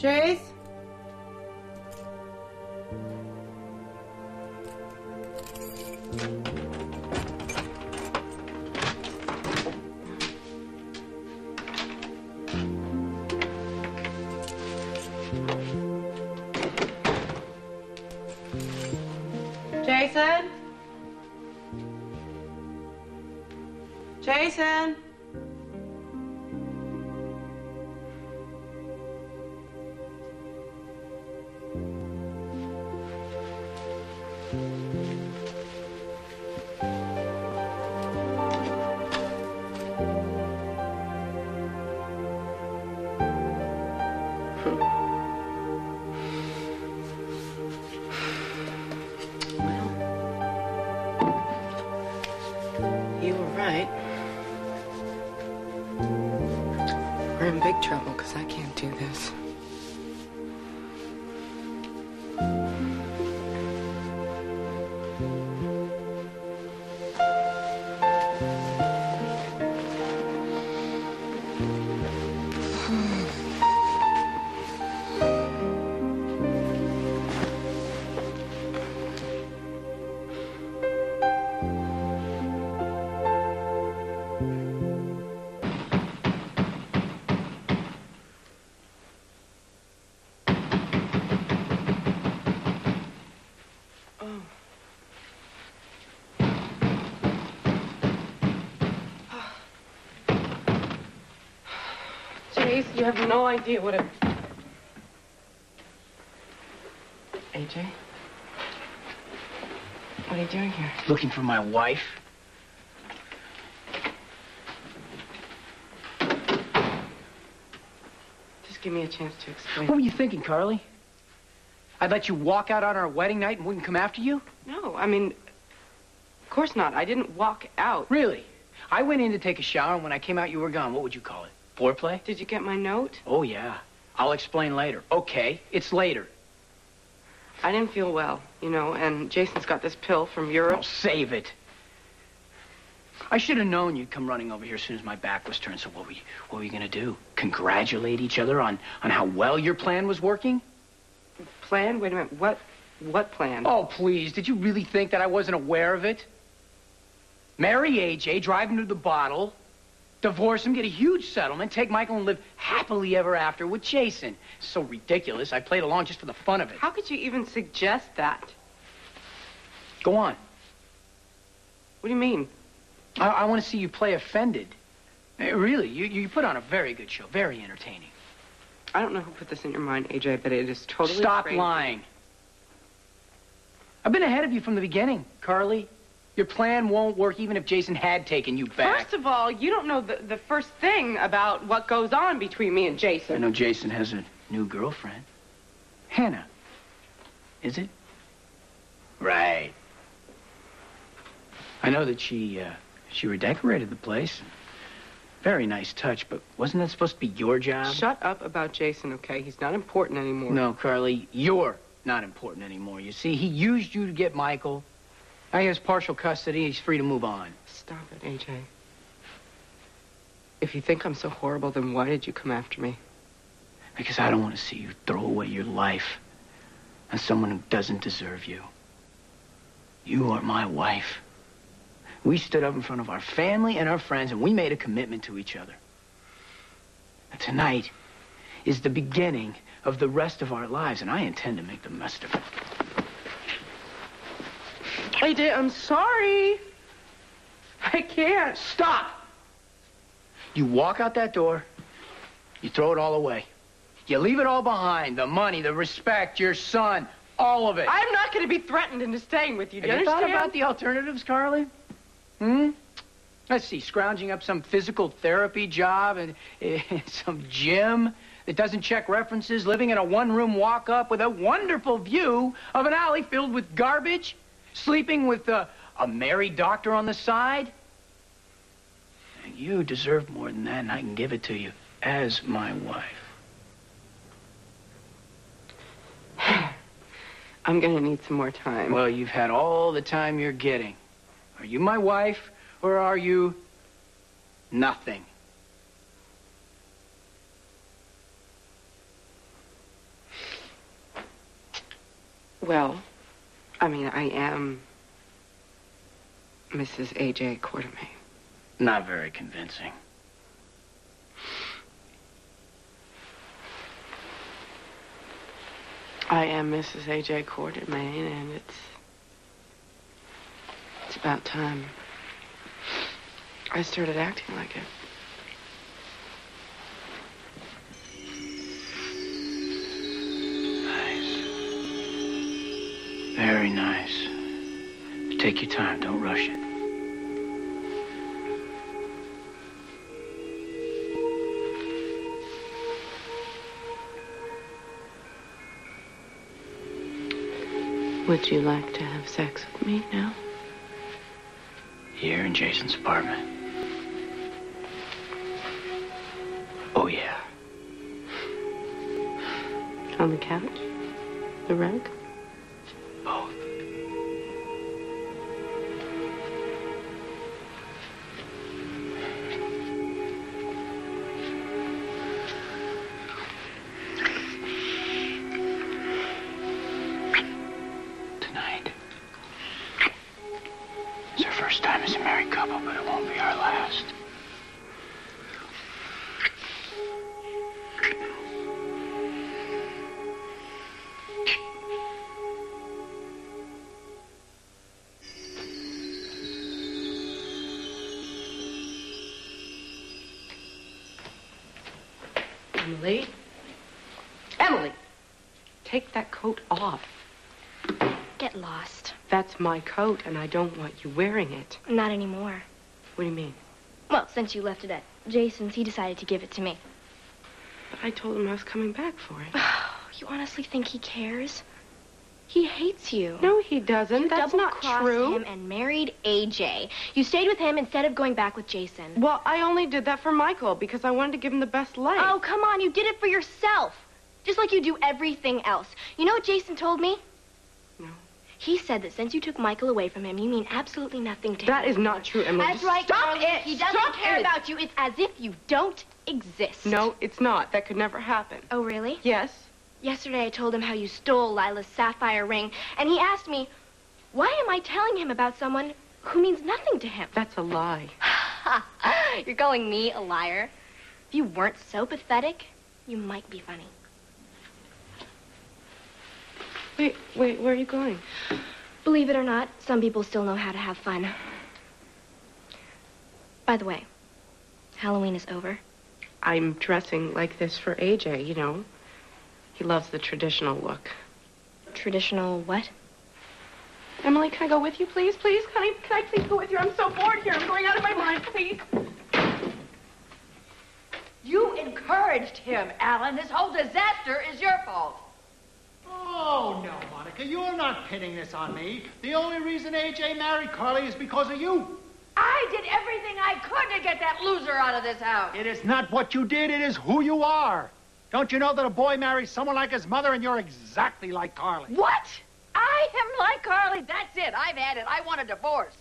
Jace? Jason? Jason? Trouble because I can't do this. Jace, you have no idea what a... AJ? What are you doing here? Looking for my wife? Just give me a chance to explain. What were you thinking, Carly? I'd let you walk out on our wedding night and wouldn't come after you? No, I mean, of course not. I didn't walk out. Really? I went in to take a shower, and when I came out, you were gone. What would you call it? Foreplay? Did you get my note? Oh, yeah. I'll explain later. Okay, it's later. I didn't feel well, you know, and Jason's got this pill from I'll Europe. Oh, save it. I should have known you'd come running over here as soon as my back was turned. So what were you, what were you going to do? Congratulate each other on, on how well your plan was working? Plan? Wait a minute. What? What plan? Oh, please. Did you really think that I wasn't aware of it? Marry AJ, drive him to the bottle, divorce him, get a huge settlement, take Michael and live happily ever after with Jason. So ridiculous. I played along just for the fun of it. How could you even suggest that? Go on. What do you mean? I, I want to see you play offended. Eh, really, you, you put on a very good show, very entertaining. I don't know who put this in your mind, AJ, but it is totally Stop crazy. lying. I've been ahead of you from the beginning, Carly. Your plan won't work even if Jason had taken you back. First of all, you don't know the, the first thing about what goes on between me and Jason. I know Jason has a new girlfriend. Hannah. Is it? Right. I know that she, uh, she redecorated the place. Very nice touch, but wasn't that supposed to be your job? Shut up about Jason, okay? He's not important anymore. No, Carly, you're not important anymore. You see, he used you to get Michael. Now he has partial custody. He's free to move on. Stop it, AJ. If you think I'm so horrible, then why did you come after me? Because I don't want to see you throw away your life on someone who doesn't deserve you. You are my wife. We stood up in front of our family and our friends, and we made a commitment to each other. And tonight is the beginning of the rest of our lives, and I intend to make the most of it. AJ, I'm sorry. I can't. Stop! You walk out that door, you throw it all away. You leave it all behind the money, the respect, your son, all of it. I'm not going to be threatened into staying with you. Do you Have you thought about the alternatives, Carly? Hmm? Let's see, scrounging up some physical therapy job and some gym that doesn't check references, living in a one-room walk-up with a wonderful view of an alley filled with garbage, sleeping with a, a married doctor on the side. You deserve more than that, and I can give it to you as my wife. I'm going to need some more time. Well, you've had all the time you're getting. Are you my wife, or are you nothing? Well, I mean, I am Mrs. A.J. Quartermaine. Not very convincing. I am Mrs. A.J. Quartermaine, and it's... It's about time I started acting like it. Very nice. Take your time. Don't rush it. Would you like to have sex with me now? Here in Jason's apartment. Oh, yeah. On the couch? The rug? First time as a married couple, but it won't be our last. Emily? Emily! Take that coat off. Get lost. That's my coat, and I don't want you wearing it. Not anymore. What do you mean? Well, since you left it at Jason's, he decided to give it to me. But I told him I was coming back for it. Oh, You honestly think he cares? He hates you. No, he doesn't. You That's not true. him and married AJ. You stayed with him instead of going back with Jason. Well, I only did that for Michael because I wanted to give him the best life. Oh, come on. You did it for yourself. Just like you do everything else. You know what Jason told me? He said that since you took Michael away from him, you mean absolutely nothing to him. That is not true, Emily. That's right, Stop it. He doesn't Stop care it. about you. It's as if you don't exist. No, it's not. That could never happen. Oh, really? Yes. Yesterday I told him how you stole Lila's sapphire ring, and he asked me, why am I telling him about someone who means nothing to him? That's a lie. You're calling me a liar? If you weren't so pathetic, you might be funny. Wait, wait, where are you going? Believe it or not, some people still know how to have fun. By the way, Halloween is over. I'm dressing like this for AJ, you know. He loves the traditional look. Traditional what? Emily, can I go with you, please? Please? Can I, can I please go with you? I'm so bored here. I'm going out of my mind, please. You encouraged him, Alan. This whole disaster is your fault. Oh, no, Monica, you're not pinning this on me. The only reason AJ married Carly is because of you. I did everything I could to get that loser out of this house. It is not what you did, it is who you are. Don't you know that a boy marries someone like his mother and you're exactly like Carly? What? I am like Carly. That's it. I've had it. I want a divorce.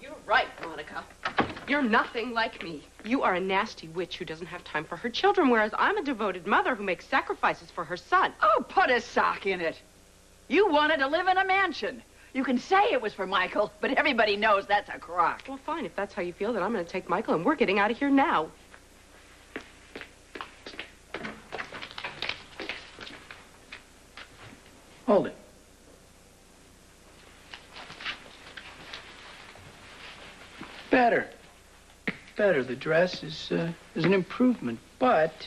You're right, Monica. You're nothing like me. You are a nasty witch who doesn't have time for her children, whereas I'm a devoted mother who makes sacrifices for her son. Oh, put a sock in it. You wanted to live in a mansion. You can say it was for Michael, but everybody knows that's a crock. Well, fine. If that's how you feel, then I'm going to take Michael, and we're getting out of here now. Hold it. Better. Better. The dress is, uh, is an improvement, but...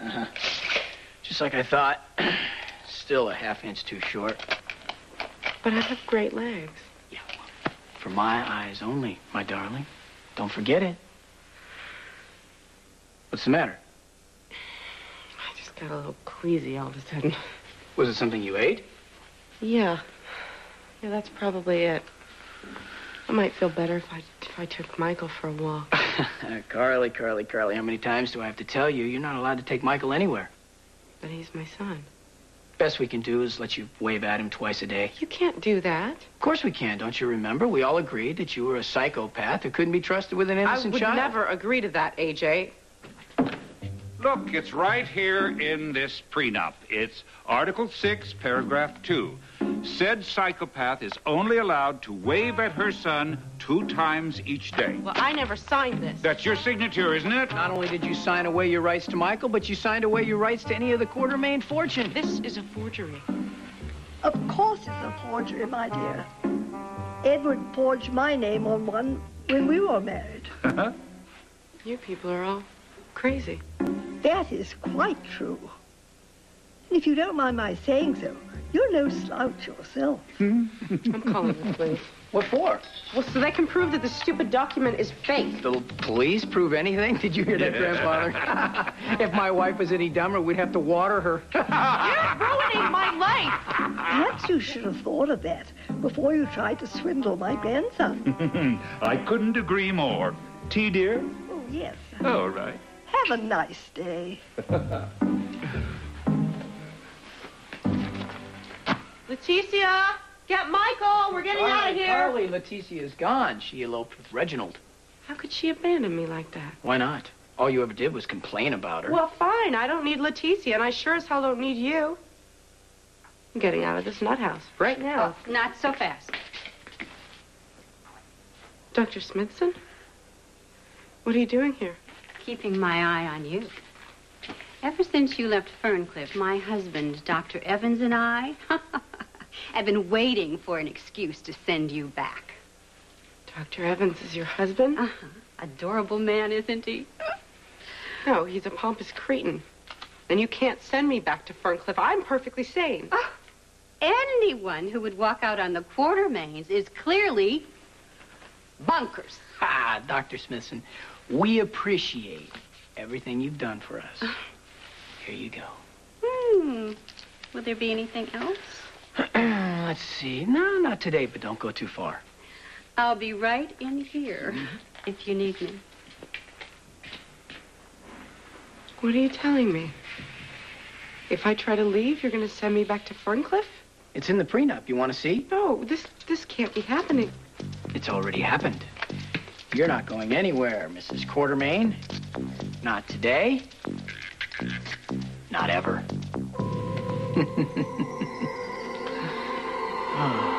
Uh-huh. Just like I thought. Still a half inch too short. But I have great legs. Yeah, well, for my eyes only, my darling. Don't forget it. What's the matter? I just got a little queasy all of a sudden. Was it something you ate? Yeah. Yeah, that's probably it. I might feel better if I if I took Michael for a walk. Carly, Carly, Carly, how many times do I have to tell you you're not allowed to take Michael anywhere? But he's my son. Best we can do is let you wave at him twice a day. You can't do that. Of course we can, don't you remember? We all agreed that you were a psychopath who couldn't be trusted with an innocent child. I would child. never agree to that, AJ. Look, it's right here in this prenup. It's Article 6, Paragraph 2. Said psychopath is only allowed to wave at her son two times each day. Well, I never signed this. That's your signature, isn't it? Not only did you sign away your rights to Michael, but you signed away your rights to any of the Quartermaine fortune. This is a forgery. Of course it's a forgery, my dear. Edward forged my name on one when we were married. Huh? You people are all crazy. That is quite true. And if you don't mind my saying so, you're no slouch yourself. Hmm? I'm calling the police. What for? Well, so they can prove that the stupid document is fake. The police prove anything? Did you hear that, grandfather? if my wife was any dumber, we'd have to water her. You're ruining my life. Perhaps you should have thought of that before you tried to swindle my grandson. I couldn't agree more. Tea, dear? oh, yes. All right. Have a nice day. Leticia, get Michael. We're getting out of here. Carly, Leticia's gone. She eloped with Reginald. How could she abandon me like that? Why not? All you ever did was complain about her. Well, fine. I don't need Leticia, and I sure as hell don't need you. I'm getting out of this nut house right now. Oh, not so fast. Dr. Smithson? What are you doing here? Keeping my eye on you. Ever since you left Ferncliff, my husband, Dr. Evans, and I have been waiting for an excuse to send you back. Dr. Evans is your husband? Uh-huh. Adorable man, isn't he? No, he's a pompous cretin. And you can't send me back to Ferncliff. I'm perfectly sane. Oh, anyone who would walk out on the Quartermaines is clearly bunkers. Ah, Dr. Smithson, we appreciate everything you've done for us. Here you go. Hmm. Will there be anything else? Let's see. No, not today, but don't go too far. I'll be right in here mm-hmm. if you need me. What are you telling me? If I try to leave, you're going to send me back to Ferncliff? It's in the prenup. You want to see? No, this this can't be happening. It's already happened. You're not going anywhere, Mrs. Quartermaine. Not today. Not ever. Ah.